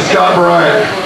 Scott Bryant.